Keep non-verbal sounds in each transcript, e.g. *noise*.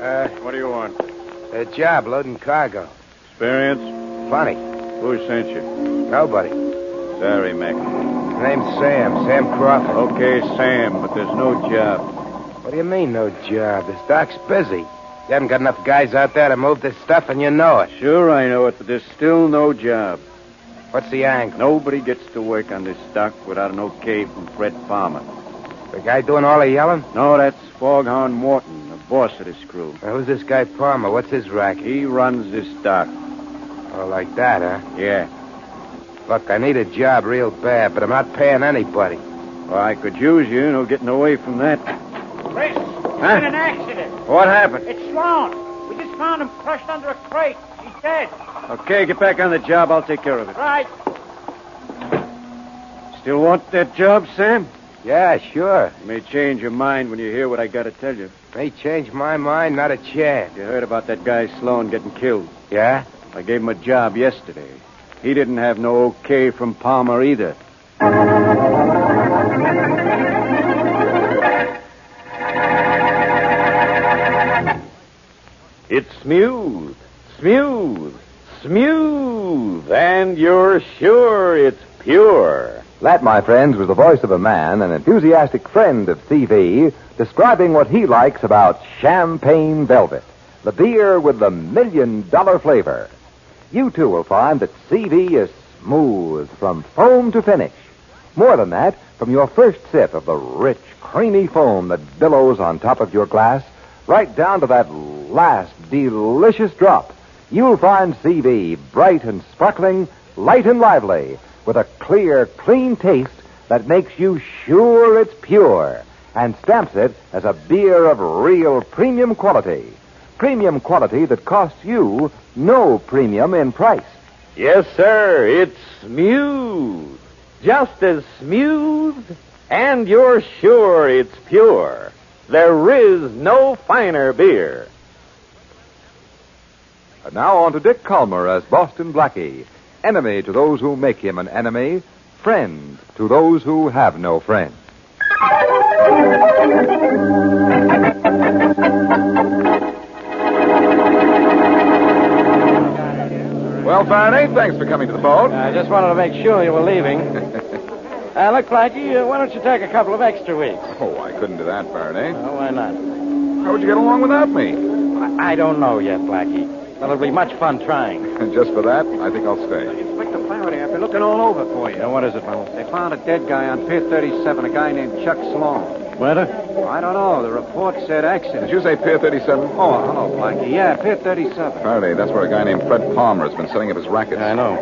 Uh, what do you want? A job loading cargo. Experience? Funny. Who sent you? Nobody. Sorry, Mac. Name's Sam. Sam Crawford. Okay, Sam, but there's no job. What do you mean, no job? This dock's busy. You haven't got enough guys out there to move this stuff, and you know it. Sure, I know it, but there's still no job. What's the angle? Nobody gets to work on this dock without an okay from Fred Palmer. The guy doing all the yelling? No, that's Foghorn Morton, the boss of this crew. Now, who's this guy Palmer? What's his racket? He runs this dock. Oh, like that, huh? Yeah. Look, I need a job real bad, but I'm not paying anybody. Well, I could use you, no getting away from that. Chris, Huh? in an accident. What happened? It's Sloan. We just found him crushed under a crate. He's dead. Okay, get back on the job. I'll take care of it. Right. Still want that job, Sam? Yeah, sure. You may change your mind when you hear what I got to tell you. May change my mind, not a chance. You heard about that guy Sloan getting killed. Yeah? I gave him a job yesterday. He didn't have no okay from Palmer either. It's smooth, smooth, smooth, and you're sure it's pure. That, my friends, was the voice of a man, an enthusiastic friend of CV, describing what he likes about champagne velvet, the beer with the million dollar flavor. You too will find that CV is smooth from foam to finish. More than that, from your first sip of the rich, creamy foam that billows on top of your glass, right down to that last delicious drop, you'll find CV bright and sparkling, light and lively, with a clear, clean taste that makes you sure it's pure and stamps it as a beer of real premium quality. Premium quality that costs you no premium in price. Yes, sir, it's smooth. Just as smooth, and you're sure it's pure. There is no finer beer. And now on to Dick Kollmar as Boston Blackie. Enemy to those who make him an enemy, friend to those who have no friend. Well, Faraday, thanks for coming to the boat. I just wanted to make sure you were leaving. *laughs* uh, look, Blackie, uh, why don't you take a couple of extra weeks? Oh, I couldn't do that, Faraday. Oh, why not? How would you get along without me? I, I don't know yet, Blackie. But it'll be much fun trying. And *laughs* just for that, I think I'll stay. Inspector Faraday, I've been looking all over for you. Now, what is it, Mel? They found a dead guy on Pier 37, a guy named Chuck Sloan. Murder? I don't know. The report said accident. Did you say Pier 37? Oh, hello, Blackie. Yeah, Pier 37. Faraday, that's where a guy named Fred Palmer has been setting up his rackets. I know.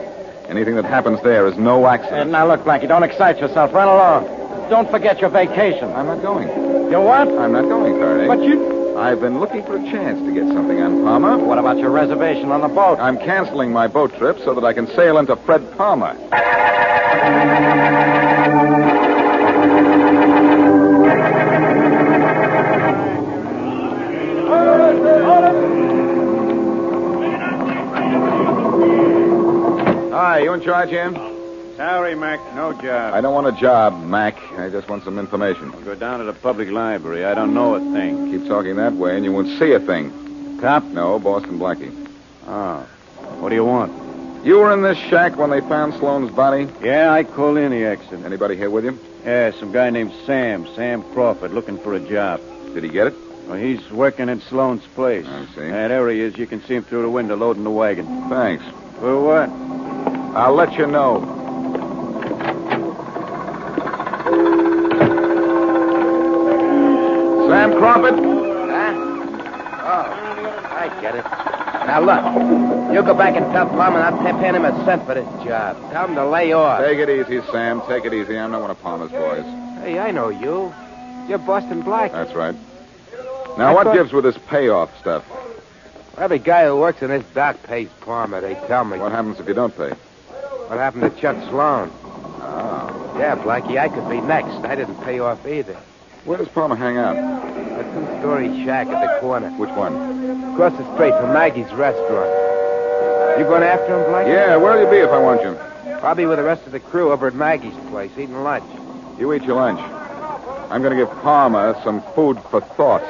Anything that happens there is no Uh, accident. now, look, Blackie, don't excite yourself. Run along. Don't forget your vacation. I'm not going. You what? I'm not going, Faraday. But you... I've been looking for a chance to get something on Palmer. What about your reservation on the boat? I'm canceling my boat trip so that I can sail into Fred Palmer. Hi, you in charge, Jim? Sorry, Mac, no job. I don't want a job, Mac. I just want some information. Go down to the public library. I don't know a thing. Keep talking that way, and you won't see a thing. Cop? No, Boston Blackie. Oh. What do you want? You were in this shack when they found Sloan's body? Yeah, I called in the accident. Anybody here with you? Yeah, some guy named Sam, Sam Crawford, looking for a job. Did he get it? Well, he's working in Sloan's place. I see. Yeah, there he is. You can see him through the window loading the wagon. Thanks. For what? I'll let you know. Sam Crawford? Huh? Oh, I get it. Now look, you go back and tell Palmer not to pay him a cent for this job. Tell him to lay off. Take it easy, Sam. Take it easy. I'm not one of Palmer's boys. Hey, I know you. You're Boston Black. That's right. Now, I what thought- gives with this payoff stuff? Every guy who works in this dock pays Palmer, they tell me. What happens if you don't pay? What happened to Chuck Sloan? Oh. Yeah, Blackie, I could be next. I didn't pay off either. Where does Palmer hang out? A two-story shack at the corner. Which one? Across the street from Maggie's restaurant. You going after him, Blackie? Yeah, where'll you be if I want you? Probably with the rest of the crew over at Maggie's place, eating lunch. You eat your lunch. I'm going to give Palmer some food for thought.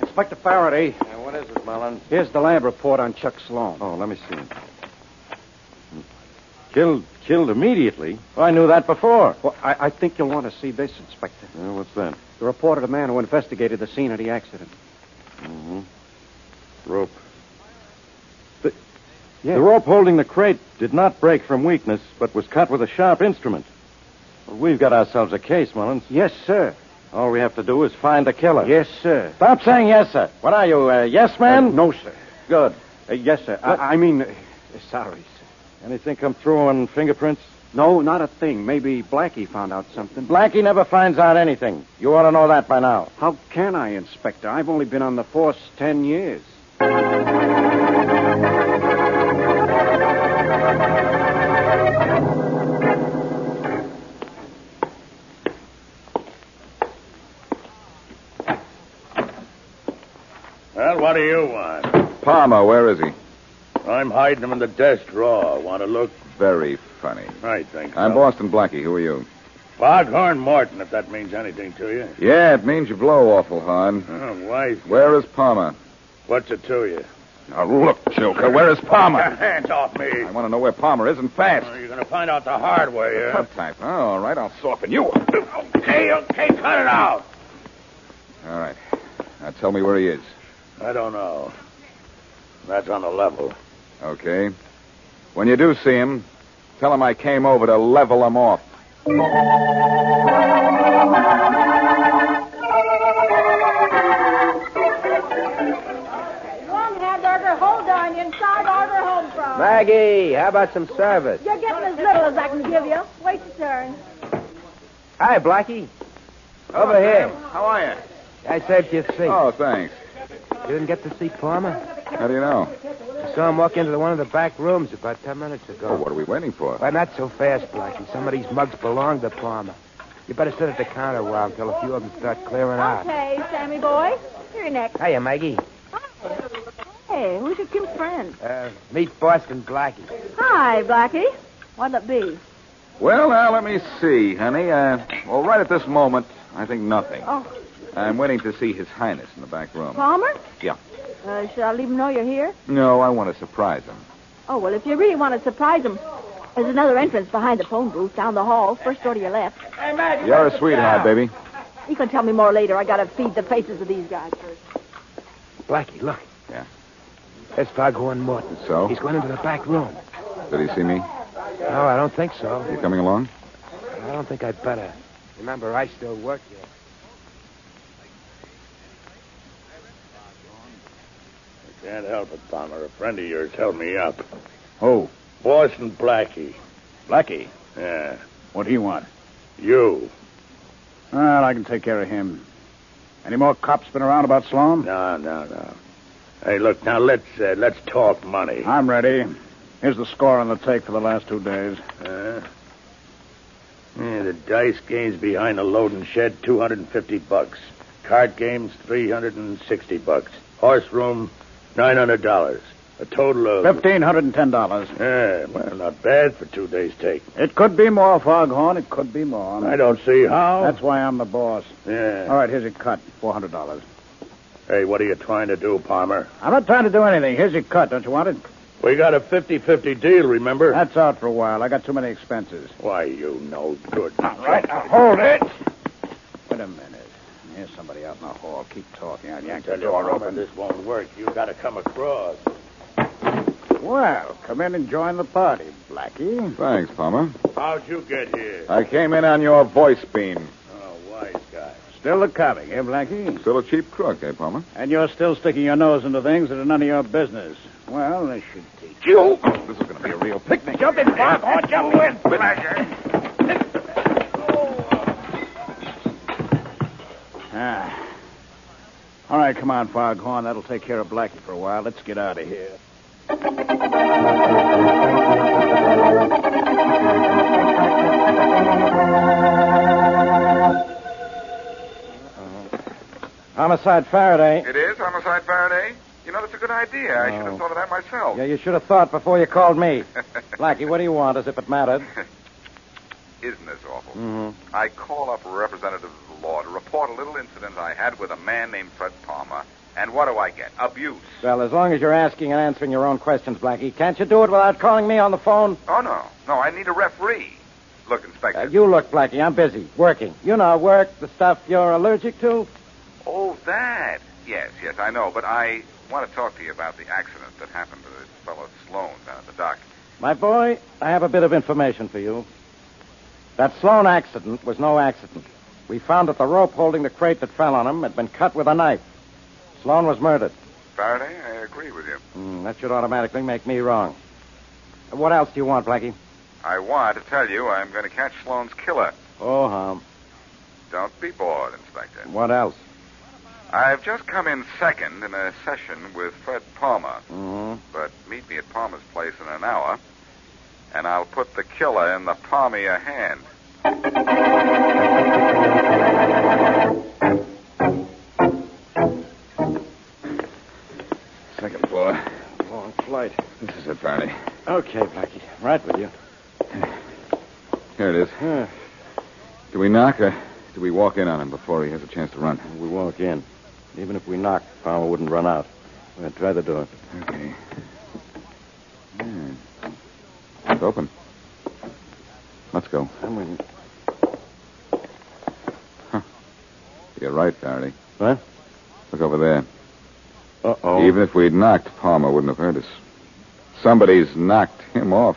Inspector Faraday, Mullins? here's the lab report on Chuck Sloan. Oh, let me see. Killed, killed immediately. Oh, I knew that before. Well, I, I think you'll want to see this, Inspector. Yeah, what's that? The report of the man who investigated the scene of the accident. Mm-hmm. Rope. Yeah. The rope holding the crate did not break from weakness, but was cut with a sharp instrument. Well, we've got ourselves a case, Mullins. Yes, sir. All we have to do is find the killer. Yes, sir. Stop saying yes, sir. What are you, a yes man? Uh, no, sir. Good. Uh, yes, sir. I, I mean, uh, sorry, sir. Anything come through on fingerprints? No, not a thing. Maybe Blackie found out something. Blackie never finds out anything. You ought to know that by now. How can I, Inspector? I've only been on the force ten years. Do you want? Palmer, where is he? I'm hiding him in the desk drawer. Want to look? Very funny. I think so. I'm Boston Blackie. Who are you? Foghorn Morton, if that means anything to you. Yeah, it means you blow awful hard. Oh, why? Where is Palmer? What's it to you? Now, look, Joker, where is Palmer? your *laughs* Hands off me. I want to know where Palmer is and fast. Oh, you're going to find out the hard way, huh? Tough type. Oh, all right, I'll soften you. Okay, okay, cut it out. All right. Now tell me where he is. I don't know. That's on the level. Okay. When you do see him, tell him I came over to level him off. Long hamburger, hold on, inside order home from. Maggie, how about some service? You're getting as little as I can give you. Wait your turn. Hi, Blackie. Over here. How are you? I saved you a seat. Oh, thanks. You didn't get to see Palmer? How do you know? I saw him walk into the, one of the back rooms about ten minutes ago. Oh, what are we waiting for? Well, not so fast, Blackie. Some of these mugs belong to Palmer. You better sit at the counter a while until a few of them start clearing out. Okay, Sammy boy. You're next. Hiya, Maggie. Hey, who's your cute friend? Uh, meet Boston Blackie. Hi, Blackie. What'll it be? Well, now, let me see, honey. Uh, well, right at this moment, I think nothing. Oh, I'm waiting to see His Highness in the back room. Palmer? Yeah. Uh, should I leave him know you're here? No, I want to surprise him. Oh, well, if you really want to surprise him, there's another entrance behind the phone booth down the hall, first door to your left. Hey, Maggie, You're a sweetheart, baby. You can tell me more later. I gotta feed the faces of these guys first. Blackie, look. Yeah. There's Foghorn Morton. So? He's going into the back room. Did he see me? No, I don't think so. You coming along? I don't think I'd better. Remember, I still work here. Can't help it, Palmer. A friend of yours held me up. Who? Boston Blackie. Blackie. Yeah. What do you want? You. Well, I can take care of him. Any more cops been around about Sloan? No, no, no. Hey, look, now let's uh, let's talk money. I'm ready. Here's the score on the take for the last two days. Uh, yeah, the dice games behind the loading shed, 250 bucks. Card games, 360 bucks. Horse room, $900. A total of... Fifteen hundred and ten dollars. Yeah, well, not bad for two days' take. It could be more, Foghorn. It could be more. I don't see how. That's why I'm the boss. Yeah. All right, here's your cut. Four hundred dollars. Hey, what are you trying to do, Palmer? I'm not trying to do anything. Here's your cut. Don't you want it? We got a 50-50 deal, remember? That's out for a while. I got too many expenses. Why, you no good. All right, now hold it. Wait a minute. Here's somebody out in the hall. Keep talking. I'll yank the Tell you, door Robert, open. this won't work. You've got to come across. Well, come in and join the party, Blackie. Thanks, Palmer. How'd you get here? I came in on your voice beam. Oh, wise guy. Still a coming, eh, Blackie? Still a cheap crook, eh, Palmer? And you're still sticking your nose into things that are none of your business. Well, this should teach you. This is going to be a real picnic. Jump in, Foghorn, jump in. Ah. All right, come on, Foghorn. That'll take care of Blackie for a while. Let's get out of here. Homicide Faraday. It is homicide Faraday. You know, that's a good idea. I should Oh. have thought of that myself. Yeah, you should have thought before you called me. *laughs* Blackie, what do you want, as if it mattered? *laughs* Isn't this awful? Mm-hmm. I call up representative law to report a little incident I had with a man named Fred Palmer. And what do I get? Abuse. Well, as long as you're asking and answering your own questions, Blackie, can't you do it without calling me on the phone? Oh, no. No, I need a referee. Look, Inspector. Uh, you look, Blackie. I'm busy. Working. You know, work, the stuff you're allergic to. Oh, that. Yes, yes, I know. But I want to talk to you about the accident that happened to this fellow Sloan down at the dock. My boy, I have a bit of information for you. That Sloan accident was no accident. We found that the rope holding the crate that fell on him had been cut with a knife. Sloan was murdered. Faraday, I agree with you. Hmm, that should automatically make me wrong. What else do you want, Blackie? I want to tell you I'm going to catch Sloan's killer. Oh, hum. Don't be bored, Inspector. What else? I've just come in second in a session with Fred Palmer. Mm-hmm. But meet me at Palmer's place in an hour, and I'll put the killer in the palm of your hand. Second floor. Long flight. This is it, Faraday. Okay, Blackie. Right with you. Here it is. Do we knock or do we walk in on him before he has a chance to run? We walk in. Even if we knock, Palmer wouldn't run out. We'll try the door. Okay. Hmm. It's open. Let's go. Come in. You're right, Faraday. What? Look over there. Uh-oh. Even if we'd knocked, Palmer wouldn't have heard us. Somebody's knocked him off.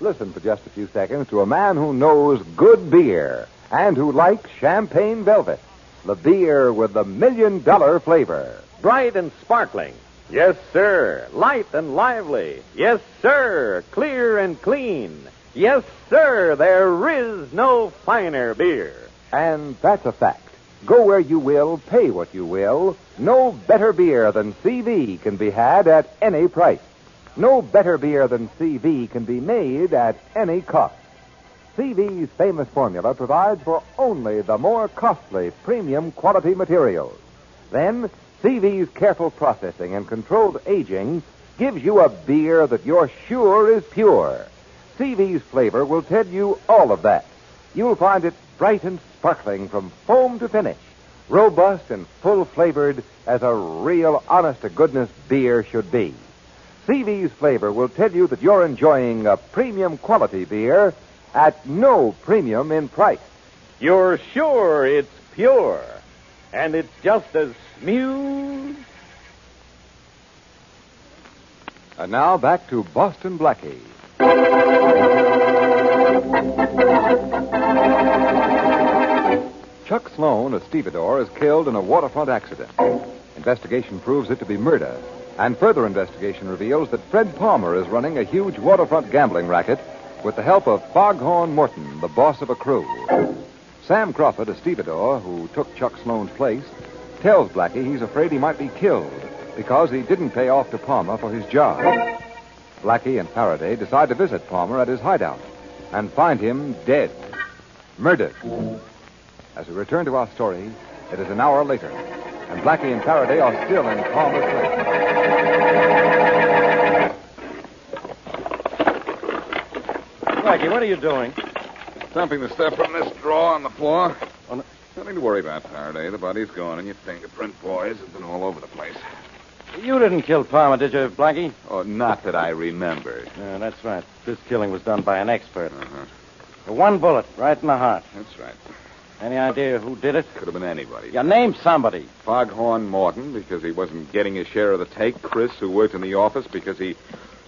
Listen for just a few seconds to a man who knows good beer and who likes champagne velvet, the beer with the million dollar flavor. Bright and sparkling. Yes, sir. Light and lively. Yes, sir. Clear and clean. Yes, sir. There is no finer beer. And that's a fact. Go where you will, pay what you will. No better beer than CV can be had at any price. No better beer than CV can be made at any cost. CV's famous formula provides for only the more costly premium quality materials. Then, CV's careful processing and controlled aging gives you a beer that you're sure is pure. CV's flavor will tell you all of that. You'll find it bright and sparkling from foam to finish, robust and full flavored as a real honest to goodness beer should be. CV's flavor will tell you that you're enjoying a premium quality beer at no premium in price. You're sure it's pure. And it's just as smooth. And now back to Boston Blackie. Chuck Sloan, a stevedore, is killed in a waterfront accident. Investigation proves it to be murder, and further investigation reveals that Fred Palmer is running a huge waterfront gambling racket with the help of Foghorn Morton, the boss of a crew. Sam Crawford, a stevedore who took Chuck Sloan's place, tells Blackie he's afraid he might be killed because he didn't pay off to Palmer for his job. Blackie and Faraday decide to visit Palmer at his hideout and find him dead, murdered. As we return to our story, it is an hour later, and Blackie and Faraday are still in Palmer's place. Blackie, what are you doing? Dumping the stuff from this drawer on the floor. Oh, no. Nothing to worry about, Faraday. The body's gone, and your fingerprint boys have been all over the place. You didn't kill Palmer, did you, Blackie? Oh, not that I remember. Yeah, that's right. This killing was done by an expert. Uh-huh. One bullet, right in the heart. That's right. Any idea who did it? Could have been anybody. You name somebody. Foghorn Morton, because he wasn't getting his share of the take. Chris, who worked in the office because he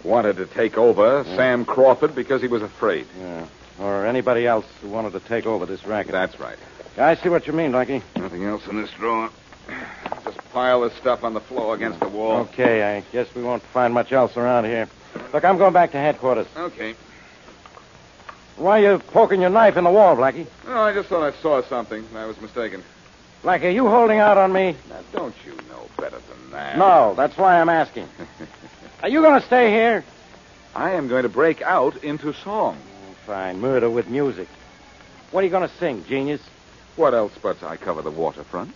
wanted to take over. Sam Crawford, because he was afraid. Yeah. Or anybody else who wanted to take over this racket. That's right. I see what you mean, Blackie. Nothing else in this drawer. Just pile this stuff on the floor against the wall. Okay, I guess we won't find much else around here. Look, I'm going back to headquarters. Okay. Why are you poking your knife in the wall, Blackie? Oh, I just thought I saw something. I was mistaken. Blackie, are you holding out on me? Now, don't you know better than that? No, that's why I'm asking. *laughs* are you going to stay here? I am going to break out into song. Fine, murder with music. What are you going to sing, genius? What else but I cover the waterfront?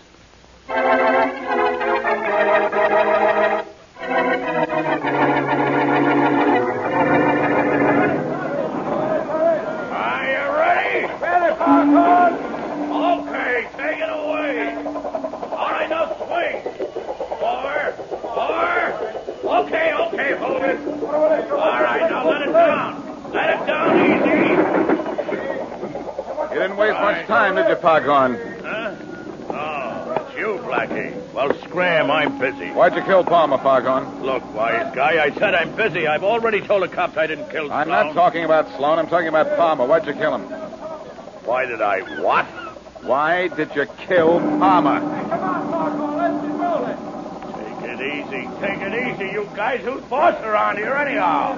Time, did you, Huh? Oh, it's you, Blackie. Well, scram, I'm busy. Why'd you kill Palmer, Foghorn? Look, wise guy, I said I'm busy. I've already told the cops I didn't kill I'm not talking about Sloan. I'm talking about Palmer. Why'd you kill him? Why did I what? Why did you kill Palmer? Come on, Foghorn, let's be moving. Take it easy. Take it easy, you guys. Who's boss around here, anyhow?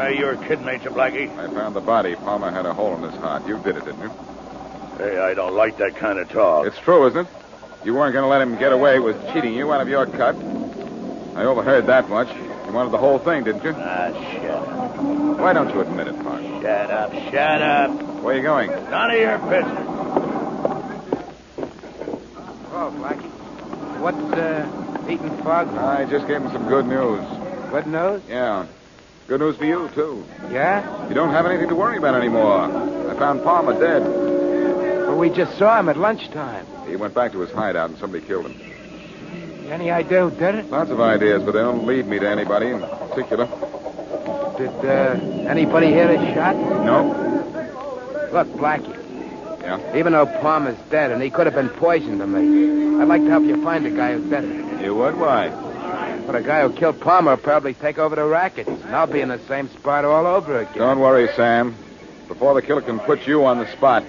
Hey, you're kidding, ain't you, Blackie? I found the body. Palmer had a hole in his heart. You did it, didn't you? Hey, I don't like that kind of talk. It's true, isn't it? You weren't going to let him get away with cheating you out of your cut. I overheard that much. You wanted the whole thing, didn't you? Ah, shut up. Why don't you admit it, Park? Shut up. Shut up. Where are you going? None of your business. Oh, Blackie. What's, uh, eating Foghorn? I just gave him some good news. Good news? Yeah. Good news for you, too. Yeah? You don't have anything to worry about anymore. I found Palmer dead. We just saw him at lunchtime. He went back to his hideout and somebody killed him. Any idea who did it? Lots of ideas, but they don't lead me to anybody in particular. Did, uh, anybody hear a shot? No? Look, Blackie. Yeah? Even though Palmer's dead and he could have been poisoned to me, I'd like to help you find the guy who did it. You would? Why? But the guy who killed Palmer will probably take over the rackets, and I'll be in the same spot all over again. Don't worry, Sam. Before the killer can put you on the spot,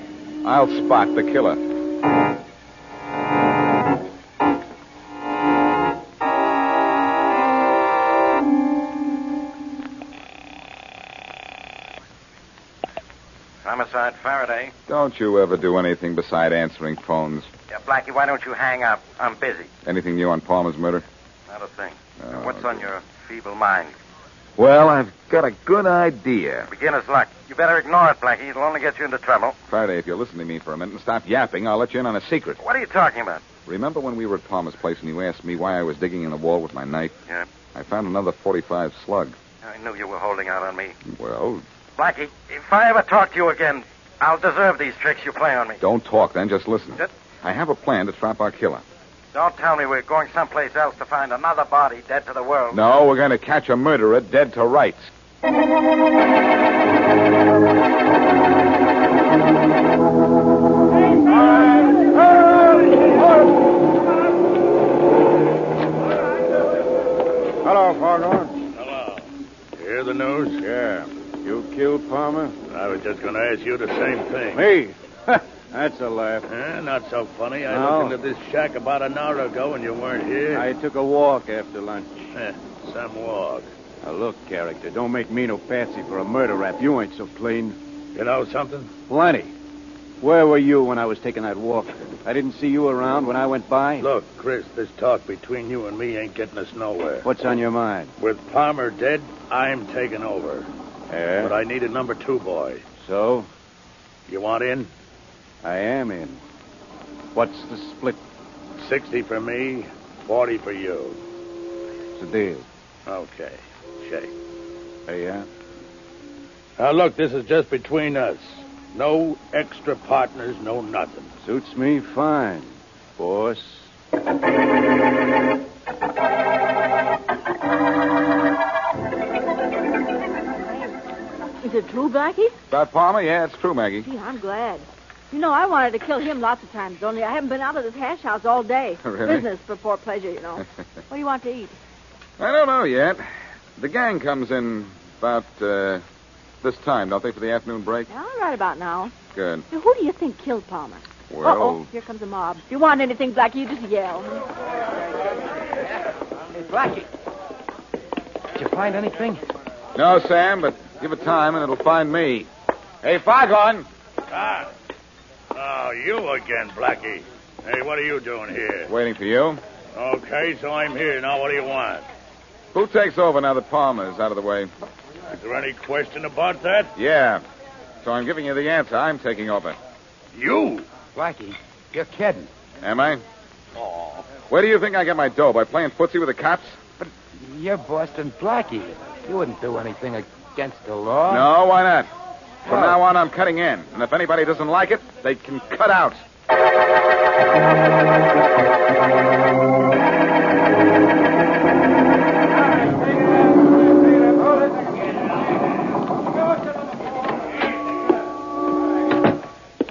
I'll spot the killer. Homicide Faraday. Don't you ever do anything beside answering phones. Yeah, Blackie, why don't you hang up? I'm busy. Anything new on Palmer's murder? Not a thing. Oh, What's on your feeble mind? Well, I've got a good idea. Beginner's luck. You better ignore it, Blackie. It'll only get you into trouble. Faraday, if you'll listen to me for a minute and stop yapping, I'll let you in on a secret. What are you talking about? Remember when we were at Palmer's place and you asked me why I was digging in the wall with my knife? Yeah. I found another 45 slug. I knew you were holding out on me. Well, Blackie, if I ever talk to you again, I'll deserve these tricks you play on me. don't talk then, just listen. Just- I have a plan to trap our killer. Don't tell me we're going someplace else to find another body dead to the world. No, we're going to catch a murderer dead to rights. Hello, Foghorn. Hello. Hear the news? Yeah. You killed Palmer? I was just going to ask you the same thing. Me? *laughs* That's a laugh. Eh, not so funny. I No. looked into this shack about an hour ago and you weren't here. I took a walk after lunch. Eh, some walk. Now, look, character, don't make me no patsy for a murder rap. You ain't so plain. You know something? Plenty. Where were you when I was taking that walk? I didn't see you around when I went by. Look, Chris, this talk between you and me ain't getting us nowhere. What's on your mind? With Palmer dead, I'm taking over. Yeah? But I need a number two boy. So? You want in? I am in. What's the split? 60 for me, 40 for you. It's a deal. Okay. Shake. Hey, yeah? Now, look, this is just between us. No extra partners, no nothing. Suits me fine, boss. Is it true, Blackie? About Palmer? Yeah, it's true, Maggie. Gee, I'm glad. You know, I wanted to kill him lots of times, only I haven't been out of this hash house all day. *laughs* Really? Business before pleasure, you know. *laughs* what do you want to eat? I don't know yet. The gang comes in about uh, this time, don't they, for the afternoon break? Yeah, right about now. Good. Now, who do you think killed Palmer? Well, oh here comes a mob. If you want anything, Blackie, you just yell. Hey, Blackie. Did you find anything? no, Sam, but give it time and it'll find me. Hey, Foghorn! Ah. You again, Blackie. Hey, what are you doing here? Waiting for you. Okay, so I'm here. Now, what do you want? Who takes over now that Palmer's out of the way? Is there any question about that? Yeah. So I'm giving you the answer. I'm taking over. You? Blackie, you're kidding. Am I? Oh. Where do you think I get my dough? By playing footsie with the cops? But you're Boston Blackie. You wouldn't do anything against the law. No, why not? From now on, I'm cutting in. And if anybody doesn't like it, they can cut out.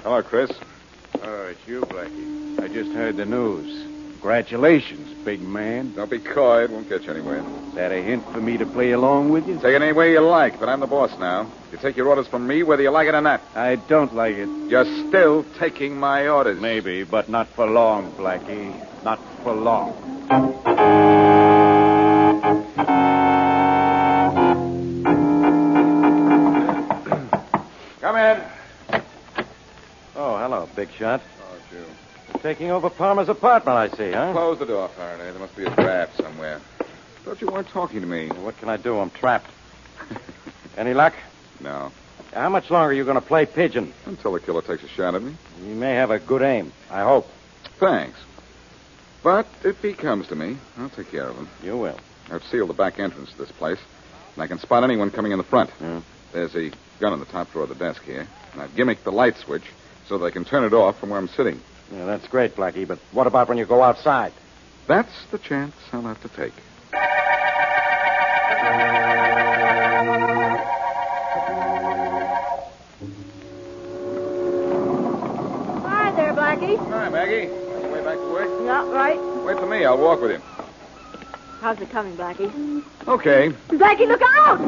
Hello, Chris. Oh, it's you, Blackie. I just heard the news. Congratulations, big man. Don't be coy. It won't get you anywhere. Is that a hint for me to play along with you? Take it any way you like, but I'm the boss now. You take your orders from me whether you like it or not. I don't like it. You're still taking my orders. Maybe, but not for long, Blackie. Not for long. Come in. Oh, hello, Big Shot. Taking over Palmer's apartment, I see, huh? Close the door, Faraday. There must be a draft somewhere. Thought you weren't talking to me. What can I do? I'm trapped. *laughs* Any luck? No. How much longer are you going to play pigeon? Until the killer takes a shot at me. You may have a good aim. I hope. Thanks. But if he comes to me, I'll take care of him. You will. I've sealed the back entrance to this place, and I can spot anyone coming in the front. Yeah. There's a gun on the top drawer of the desk here, and I've gimmicked the light switch so they can turn it off from where I'm sitting. Yeah, that's great, Blackie, but what about when you go outside? That's the chance I'll have to take. Hi there, Blackie. Hi, Maggie. On your way back to work? Yeah, right. Wait for me. I'll walk with you. How's it coming, Blackie? Okay. Blackie, look out!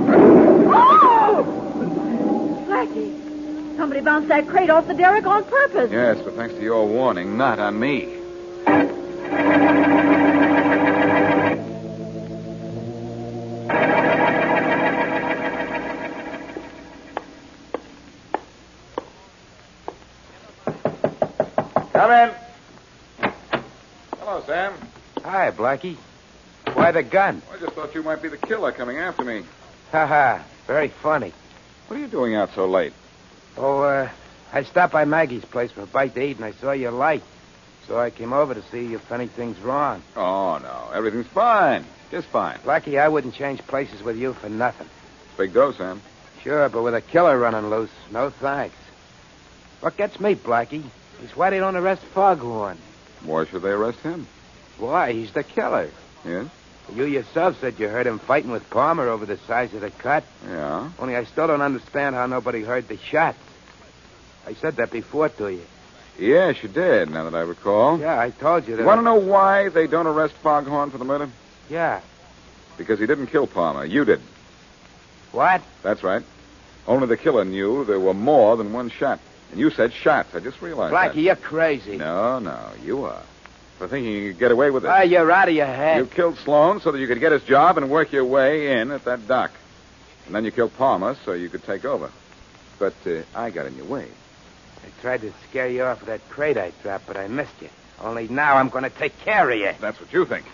Oh! Blackie, somebody bounced that crate off the derrick on purpose. Yes, but thanks to your warning, not on me. Come in. Hello, Sam. Hi, Blackie. Why the gun? I just thought you might be the killer coming after me. Ha ha. Very funny. What are you doing out so late? Oh, uh, I stopped by Maggie's place for a bite to eat, and I saw your light. So I came over to see if anything's wrong. Oh, no. Everything's fine. Just fine. Blackie, I wouldn't change places with you for nothing. Big dough, Sam. Sure, but with a killer running loose, no thanks. What gets me, Blackie, is why they don't arrest Foghorn. Why should they arrest him? Why? He's the killer. Yes? You yourself said you heard him fighting with Palmer over the size of the cut. Yeah. Only I still don't understand how nobody heard the shots. I said that before to you. Yes, you did, now that I recall. Yeah, I told you that. You want to know why they don't arrest Foghorn for the murder? Yeah. Because he didn't kill Palmer. You did. What? That's right. Only the killer knew there were more than one shot. And you said shots. I just realized Blackie, you're crazy. No, no, you are. For thinking you could get away with it. Ah, you're out of your head. You killed Sloan so that you could get his job and work your way in at that dock. And then you killed Palmer so you could take over. But uh, I got in your way. I tried to scare you off with that crate I dropped, but I missed you. Only now I'm going to take care of you. That's what you think.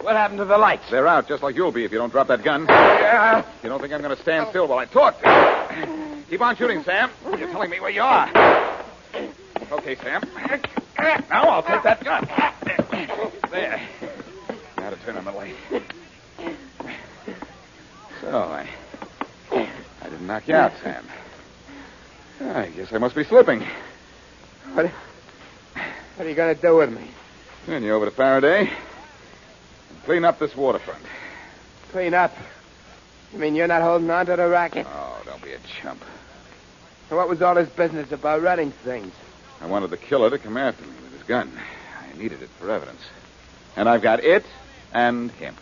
What happened to the lights? They're out, just like you'll be if you don't drop that gun. Yeah. You don't think I'm going to stand still while I talk? Keep on shooting, Sam. You're telling me where you are. Okay, Sam. Now I'll take that gun. There. Now to turn on the light. So I, I didn't knock you out, Sam. Ah, I guess I must be slipping. What, what are you going to do with me? Turn you over to Faraday and clean up this waterfront. Clean up. You mean you're not holding on to the racket? Oh, don't be a chump. So what was all this business about running things? I wanted the killer to come after me with his gun. I needed it for evidence. And I've got it and him.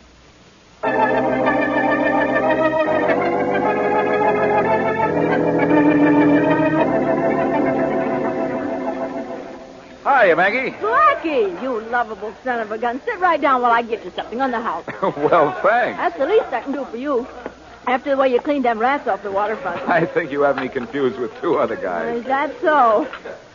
Hiya, Maggie. Blackie, you lovable son of a gun. Sit right down while I get you something on the house. *laughs* well, thanks. That's the least I can do for you. After the way you cleaned them rats off the waterfront. *laughs* I think you have me confused with two other guys. Is that so?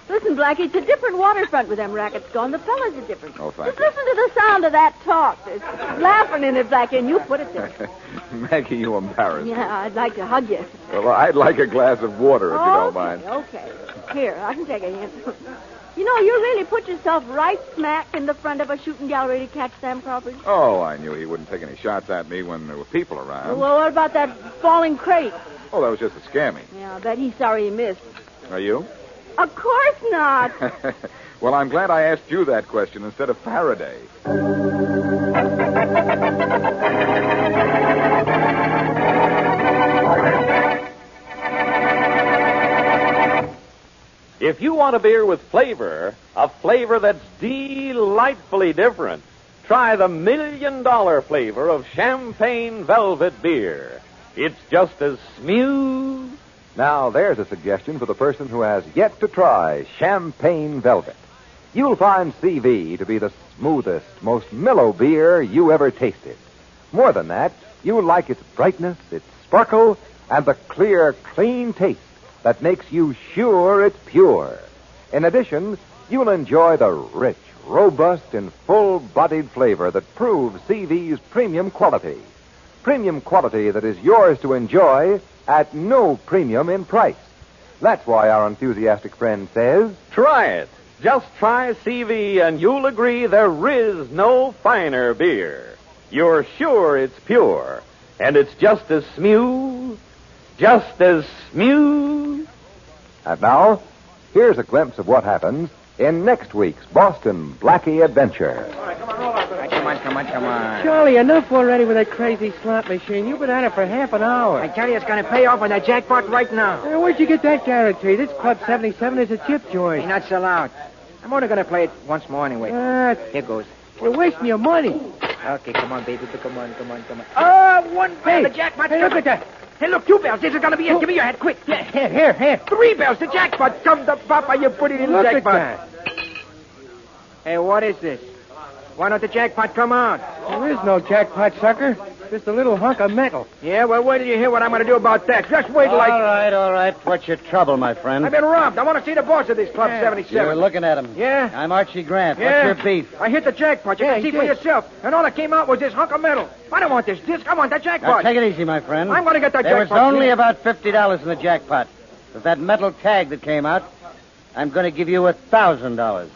Listen, Blackie, it's a different waterfront with them rackets gone. The fellas are different. Oh, thank Just listen to the sound of that talk. There's laughing in it, Blackie, and you put it there. *laughs* Maggie, you embarrass me. Yeah, I'd like to hug you. Well, I'd like a glass of water if you don't okay, mind. Okay. Here, I can take a hint. You know, you really put yourself right smack in the front of a shooting gallery to catch Sam Crawford. Oh, I knew he wouldn't take any shots at me when there were people around. Well, what about that falling crate? Oh, that was just a scare me. Yeah, I bet he's sorry he missed. Are you? Of course not. *laughs* well, I'm glad I asked you that question instead of Faraday. If you want a beer with flavor, a flavor that's delightfully different, try the million dollar flavor of champagne velvet beer. It's just as smooth. Now, there's a suggestion for the person who has yet to try Champagne Velvet. You'll find CV to be the smoothest, most mellow beer you ever tasted. More than that, you'll like its brightness, its sparkle, and the clear, clean taste that makes you sure it's pure. In addition, you'll enjoy the rich, robust, and full bodied flavor that proves CV's premium quality. Premium quality that is yours to enjoy at no premium in price. That's why our enthusiastic friend says, Try it. Just try CV and you'll agree there is no finer beer. You're sure it's pure. And it's just as smooth, just as smooth. And now, here's a glimpse of what happens in next week's Boston Blackie Adventure. All right, come on, come on, come on. Charlie, enough already with that crazy slot machine. You've been at it for half an hour. I tell you, it's going to pay off on that jackpot right now. Hey, where'd you get that guarantee? This Club 77 is a chip joint. Hey, not so loud. I'm only going to play it once more anyway. Ah, Here goes. you're wasting your money. Okay, come on, baby. Come on, come on, come on. Oh, one bell. Hey, the jackpot's hey, look at that. Hey, look, two bells. This is going to be it. Give me your hat, quick. Yeah, here, here, here. Three bells. The jackpot. Come the papa. You put it in Look the at jackpot. that. Hey, what is this? Why don't the jackpot come out? There is no jackpot, sucker. Just a little hunk of metal. Yeah, well, wait till you hear what I'm going to do about that. Just wait till All I... right, all right. What's your trouble, my friend? I've been robbed. I want to see the boss of this Club Yeah. 77. You're looking at him. Yeah? I'm Archie Grant. Yeah. What's your beef? I hit the jackpot. You Yeah, can see he for yourself. And all that came out was this hunk of metal. I don't want this disc. I want that Now, jackpot. take it easy, my friend. I'm gonna get that jackpot. There was only yeah. about $50 in the jackpot. With that metal tag that came out, I'm going to give you a $1,000.